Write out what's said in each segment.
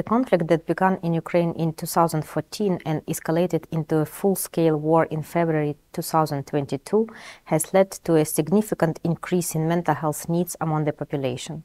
The conflict that began in Ukraine in 2014 and escalated into a full scale war in February 2022 has led to a significant increase in mental health needs among the population.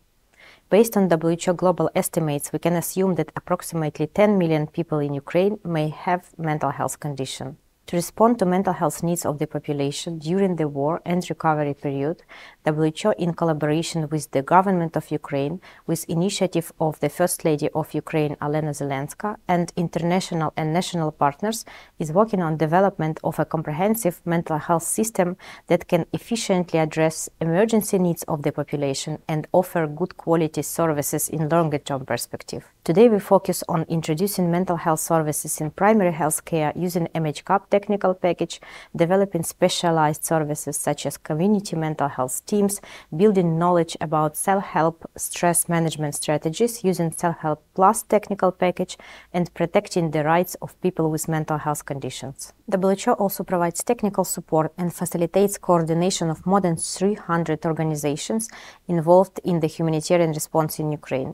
Based on WHO global estimates, we can assume that approximately 10 million people in Ukraine may have mental health condition. To respond to mental health needs of the population during the war and recovery period, WHO, in collaboration with the government of Ukraine, with initiative of the First Lady of Ukraine, Olena Zelenska, and international and national partners, is working on development of a comprehensive mental health system that can efficiently address emergency needs of the population and offer good quality services in longer term perspective. Today we focus on introducing mental health services in primary health care using mhGAP technical package, developing specialized services such as community mental health teams, building knowledge about self-help stress management strategies using self-help plus technical package, and protecting the rights of people with mental health conditions. WHO also provides technical support and facilitates coordination of more than 300 organizations involved in the humanitarian response in Ukraine.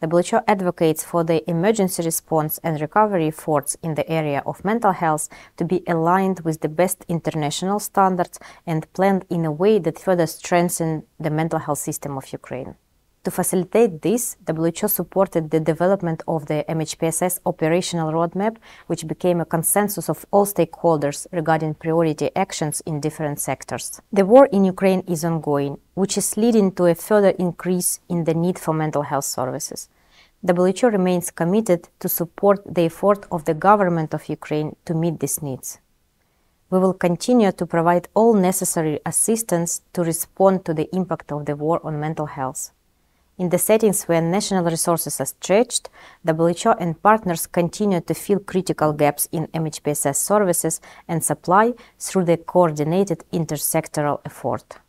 WHO advocates for the emergency response and recovery efforts in the area of mental health to be aligned with the best international standards and planned in a way that further strengthens the mental health system of Ukraine. To facilitate this, WHO supported the development of the MHPSS operational roadmap, which became a consensus of all stakeholders regarding priority actions in different sectors. The war in Ukraine is ongoing, which is leading to a further increase in the need for mental health services. WHO remains committed to support the effort of the government of Ukraine to meet these needs. We will continue to provide all necessary assistance to respond to the impact of the war on mental health. In the settings where national resources are stretched, WHO and partners continue to fill critical gaps in MHPSS services and supply through the coordinated intersectoral effort.